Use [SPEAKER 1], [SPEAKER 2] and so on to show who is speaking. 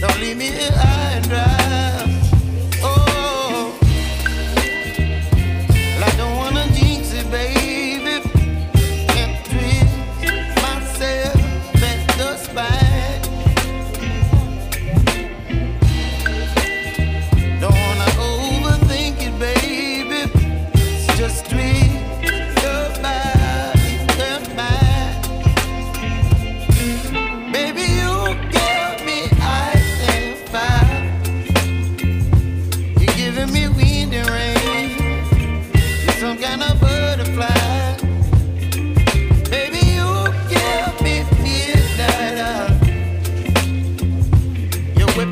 [SPEAKER 1] Don't leave me high and dry. Oh, well, I don't wanna jinx it, baby. Myself the. Don't wanna overthink it, baby.